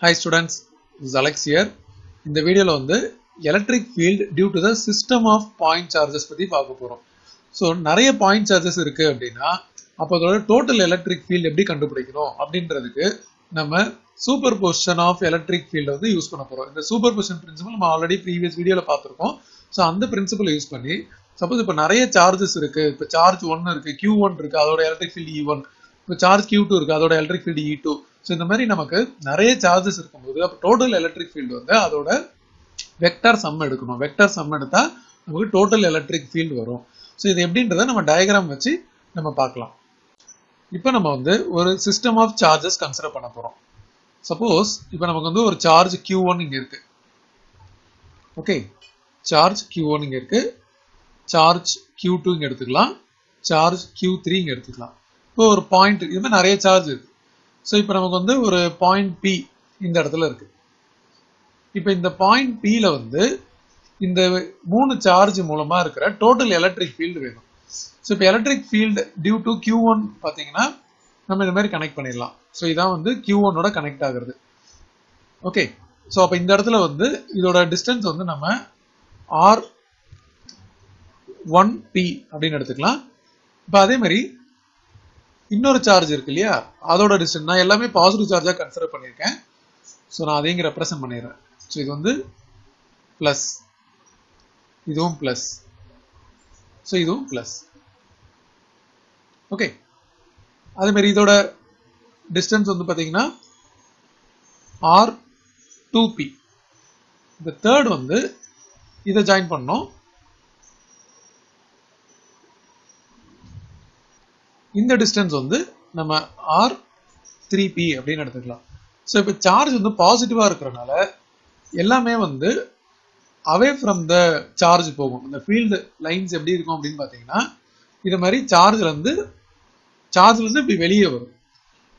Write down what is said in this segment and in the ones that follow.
Hi students is Alex here இந்த வீடியோவில் வந்து electric field due to the system of point charges பற்றி பார்க்க போகிறோம் ஸோ நிறைய பாயிண்ட் சார்ஜஸ் இருக்குது அப்படின்னா அப்போ அதோட டோட்டல் எலக்ட்ரிக் ஃபீல்டு எப்படி கண்டுபிடிக்கணும் அப்படின்றதுக்கு நம்ம சூப்பர் பொசிஷன் ஆஃப் எலக்ட்ரிக் ஃபீல்டை வந்து யூஸ் பண்ண போகிறோம் இந்த சூப்பர் பொசிஷன் பிரின்சிபல் நம்ம ஆல்ரெடி ப்ரீவியஸ் வீடியோவில் பார்த்துருக்கோம். ஸோ அந்த பிரின்சிபல் யூஸ் பண்ணி சப்போஸ் இப்போ நிறைய சார்ஜஸ் இருக்குது இப்போ சார்ஜ் ஒன்று இருக்குது கியூ ஒன் இருக்குது அதோட எலக்ட்ரிக் ஃபீல்டு இ ஒன் இப்போ சார்ஜ் கியூ டூ இருக்குது அதோட electric field E two so இந்த மாதிரி நமக்கு நிறைய சார்ஜஸ் இருக்கும்போது அப்போ டோட்டல் எலக்ட்ரிக் ஃபீல்டு வந்து அதோட வெக்டார் சம் எடுக்கணும். வெக்டார் சம் எடுத்தால் நமக்கு டோட்டல் எலக்ட்ரிக் ஃபீல்டு வரும். ஸோ இது எப்படின்றத நம்ம டயக்ராம் வச்சு நம்ம பார்க்கலாம். இப்போ நம்ம வந்து ஒரு சிஸ்டம் ஆஃப் சார்ஜஸ் கன்சிடர் பண்ண போகிறோம் சப்போஸ் இப்போ நமக்கு வந்து ஒரு சார்ஜ் கியூ ஒன் இங்கே இருக்கு. ஓகே சார்ஜ் கியூ ஒன் இங்கே இருக்கு. சார்ஜ் கியூ டூ இங்கே எடுத்துக்கலாம். சார்ஜ் கியூ த்ரீ இங்கே எடுத்துக்கலாம். இப்போ ஒரு பாயிண்ட் இது மாதிரி நிறைய சார்ஜ் இருக்கு. ஸோ இப்போ நமக்கு வந்து ஒரு பாயிண்ட் பி இந்த இடத்துல இருக்கு. இப்போ இந்த பாயிண்ட் பியில் வந்து இந்த மூணு சார்ஜ் மூலமாக இருக்கிற டோட்டல் எலக்ட்ரிக் ஃபீல்டு வேணும். ஸோ இப்போ electric field due to Q one பார்த்தீங்கன்னா நம்ம இந்த மாதிரி கனெக்ட் பண்ணிடலாம். ஸோ இதான் வந்து கியூ ஒன்னோட கனெக்ட் ஆகுறது. ஓகே ஸோ அப்போ இந்த இடத்துல வந்து இதோட டிஸ்டன்ஸ் வந்து நம்ம ஆர் ஒன் பி அப்படின்னு எடுத்துக்கலாம். இப்போ அதே மாதிரி இன்னொரு சார்ஜ் இருக்கு இல்லையா? அதோட டிஸ்டன்ஸ் நான் எல்லாமே பாசிட்டிவ் சார்ஜாக கன்சிடர் பண்ணியிருக்கேன். ஸோ நான் அதையும் ரெப்ரசன்ட் பண்ணிடுறேன். ஸோ இது வந்து ப்ளஸ் இதுவும் ப்ளஸ் ஸோ இதுவும் ப்ளஸ் ஓகே அதே மாதிரி இதோட டிஸ்டன்ஸ் வந்து பார்த்தீங்கன்னா ஆர் டூ பி இந்த தேர்ட் வந்து இதை ஜாயின் பண்ணோம். இந்த டிஸ்டன்ஸ் வந்து நம்ம ஆர் த்ரீ பி அப்படின்னு எடுத்துக்கலாம். ஸோ இப்போ சார்ஜ் வந்து பாசிட்டிவாக இருக்கிறனால எல்லாமே வந்து அவே ஃப்ரம் த சார்ஜ் போகும். இந்த ஃபீல்டு லைன்ஸ் எப்படி இருக்கும் அப்படின்னு பார்த்தீங்கன்னா இது மாதிரி சார்ஜ்லேருந்து சார்ஜ்லேருந்து இப்படி வெளியே வரும்.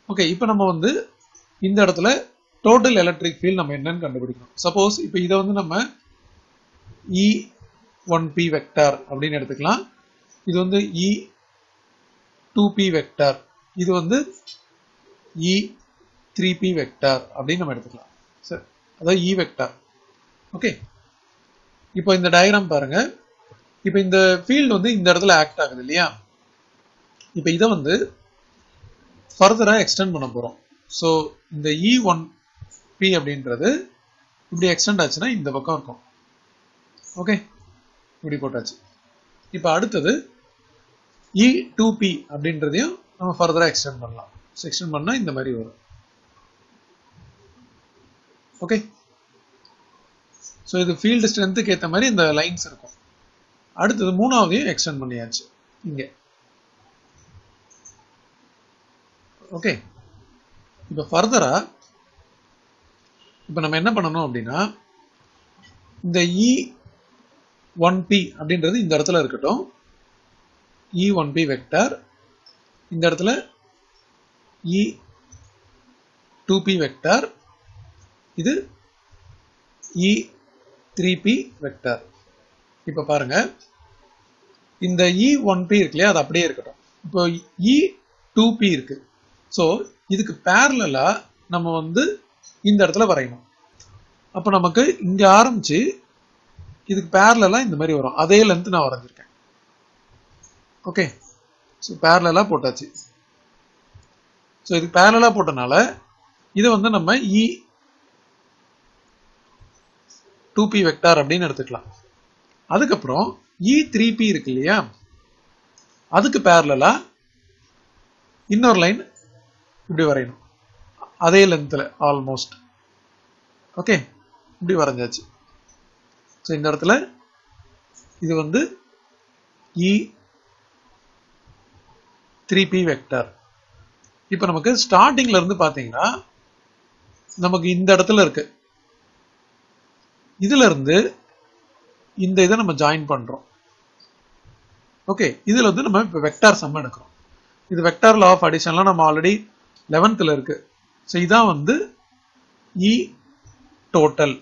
ஓகே இப்போ நம்ம வந்து இந்த இடத்துல டோட்டல் எலக்ட்ரிக் ஃபீல்ட் நம்ம என்னன்னு கண்டுபிடிக்கணும். சப்போஸ் இப்போ இதை வந்து நம்ம இ ஒன் பி வெக்டார் அப்படின்னு எடுத்துக்கலாம். இது வந்து இ டூ பி வெக்டார் இது வந்து இ த்ரீ பி வெக்டார் அப்படின்னு நம்ம எடுத்துக்கலாம். சரி அதாவது இ வெக்டார் ஓகே இப்போ இந்த டயக்ராம் பாருங்க. இப்போ இந்த ஃபீல்டு வந்து இந்த இடத்துல ஆக்ட் ஆகுது இல்லையா? இப்போ இதை வந்து ஃபர்தராக எக்ஸ்டெண்ட் பண்ண போகிறோம் ஸோ இந்த இ ஒன் பி அப்படின்றது இப்படி எக்ஸ்டெண்ட் ஆச்சுன்னா இந்த பக்கம் இருக்கும். ஓகே இப்படி போட்டாச்சு. இப்போ அடுத்தது இ டூ பி அப்படின்றதையும் நம்ம ஃபர்தராக எக்ஸ்டெண்ட் பண்ணலாம். எக்ஸ்டெண்ட் பண்ணால் இந்த மாதிரி வரும். ஓகே ஸோ இது ஃபீல்டு ஸ்ட்ரென்த்துக்கு ஏற்ற மாதிரி இந்த லைன்ஸ் இருக்கும். அடுத்தது மூணாவதையும் எக்ஸ்டெண்ட் பண்ணியாச்சு. இங்கே. ஓகே இப்போ ஃபர்தரா இப்போ நம்ம என்ன பண்ணணும் அப்படின்னா இந்த இ ஒன் பி அப்படின்றது இந்த இடத்துல இருக்கட்டும். இ ஒன் பி வெக்டார் இந்த இடத்துல இ டூ பி வெக்டார் இது இ த்ரீ பி வெக்டார் இப்போ பாருங்க. இந்த இ ஒன் பி இருக்கு இல்லையா அது அப்படியே இருக்கட்டும். இப்போ இ டூ பி இருக்கு. ஸோ இதுக்கு பேரலா நம்ம வந்து இந்த இடத்துல வரையணும். அப்போ நமக்கு இங்க ஆரம்பிச்சு இதுக்கு பேரலா இந்த மாதிரி வரும். அதே லென்த் நான் வரைஞ்சிருக்கேன். ஓகே ஸோ பேரலாக போட்டாச்சு. ஸோ இது பேரலாக போட்டனால இதை வந்து நம்ம இ டூ பி வெக்டார் அப்படின்னு எடுத்துக்கலாம். அதுக்கப்புறம் இ த்ரீ பி இருக்கு இல்லையா? அதுக்கு பேரலா இன்னொரு லைன் இப்படி வரையணும். அதே லென்த்தில் ஆல்மோஸ்ட் ஓகே இப்படி வரைஞ்சாச்சு. ஸோ இந்த இடத்துல இது வந்து இ த்ரீ பி வெக்டர் இப்போ நமக்கு ஸ்டார்டிங்ல இருந்து பார்த்தீங்கன்னா நமக்கு இந்த இடத்துல இருக்கு. இதுல இருந்து இந்த இதை நம்ம ஜாயின் பண்றோம். ஓகே இதுல வந்து நம்ம இப்போ வெக்டார் சம் எடுக்கிறோம். இது வெக்டார் லா ஆஃப் அடிஷன்லாம் நம்ம ஆல்ரெடி லெவன்த்தில் இருக்கு. ஸோ இதான் வந்து e இ டோட்டல்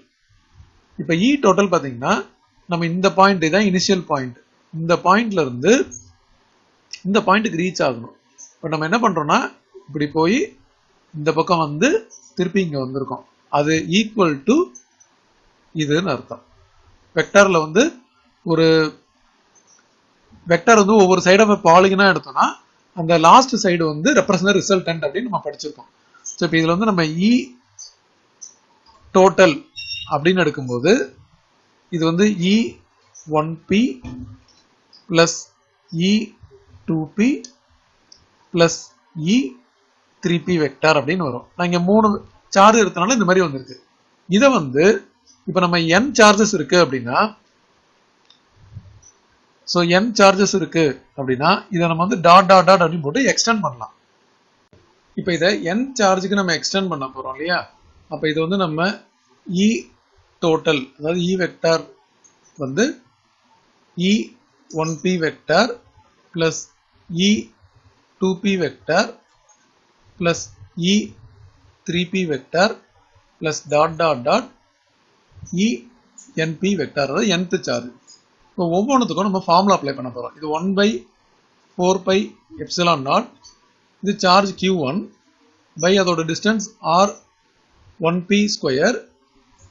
இப்போ இ e டோட்டல் பார்த்தீங்கன்னா நம்ம இந்த பாயிண்ட் இதான் இனிஷியல் பாயிண்ட் இந்த பாயிண்ட்ல இருந்து இந்த பாயிண்ட்டுக்கு ரீச் ஆகணும். இப்போ நம்ம என்ன பண்ணுறோன்னா இப்படி போய் இந்த பக்கம் வந்து திருப்பி இங்கே வந்திருக்கோம். அது ஈக்குவல் டு இதுன்னு அர்த்தம். வெக்டாரில் வந்து ஒரு வெக்டார் வந்து ஒவ்வொரு சைடை பாலிகனா எடுத்தோம்னா அந்த லாஸ்ட் சைடு வந்து ரெப்ரசன்ட் ரிசல்டன்ட் அப்படின்னு நம்ம படிச்சிருக்கோம். ஸோ இப்போ இதில் வந்து நம்ம e இ டோட்டல் அப்படின்னு எடுக்கும்போது இது வந்து E one P plus E two P plus E three P vector அப்படின்னு வரும். நான் இங்க மூணு சார்ஜ் எடுத்தனால இந்த மாதிரி வந்திருக்கு. இதை வந்து இப்போ நம்ம n சார்ஜஸ் இருக்கு அப்படின்னா ஸோ n சார்ஜஸ் இருக்கு அப்படின்னா இதை நம்ம வந்து டாட் டாட் டாட் அப்படின்னு போட்டு எக்ஸ்டெண்ட் பண்ணலாம். இப்போ இதை n சார்ஜுக்கு நம்ம எக்ஸ்டெண்ட் பண்ண போறோம் இல்லையா? அப்போ இது வந்து நம்ம e இ டோட்டல் அதாவது e இ வெக்டார் வந்து E one P vector plus E two P vector plus E three P dot plus dot dot dot E அதாவது nth சார்ஜ் இப்போ ஒவ்வொன்றுத்துக்கும் நம்ம ஃபார்முலா அப்ளை பண்ண போகிறோம் இது one by four pi epsilon naught இது charge Q one by அதோட distance R one P square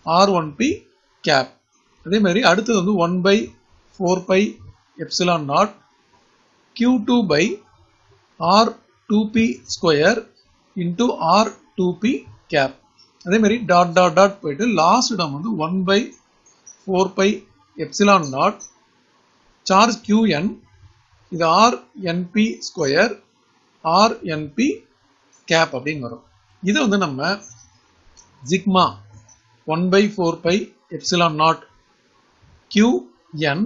R one P cap அதே மாதிரி அடுத்தது வந்து one by four pi epsilon naught Q two by R two P square into R two P cap அதே மாதிரி dot dot dot போயிட்டு last இடம் வந்து one by four pi epsilon naught charge Q N இது R N P square R N P cap அப்படின்னு வரும். இதை வந்து நம்ம sigma one by four pi epsilon naught Q N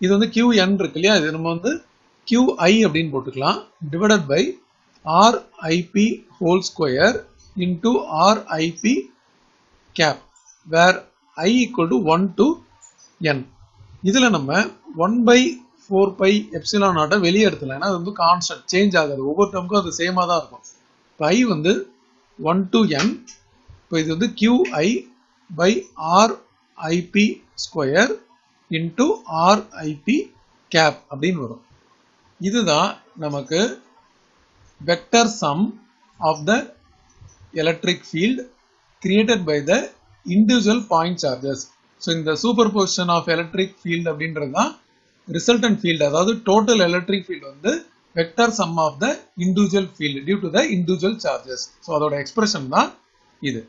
இது வந்து கியூஎன் இருக்கு இல்லையா? இது நம்ம வந்து கியூஐ அப்படின்னு போட்டுக்கலாம். Divided by R I P whole square into R I P cap where I equal to one to N இதில் நம்ம one by four pi epsilon நாட்டை வெளியே எடுத்துலாம் ஏன்னா அது வந்து கான்ஸ்டன்ட் சேஞ்ச் ஆகாது. ஒவ்வொரு டேர்முக்கும் அது சேமாக தான் இருக்கும். இப்போ ஐ வந்து ஒன் டு என் இப்போ இது வந்து Q I by R I P square into R I P cap அப்படின்னு வரும். இதுதான் நமக்கு vector sum of the electric field created by the individual point charges so இந்த superposition of electric field அப்படின்றது தான் ரிசல்டன்ட் ஃபீல்டு அதாவது total electric field வந்து vector sum of the individual field due to the individual charges so அதோட expression தான் இது.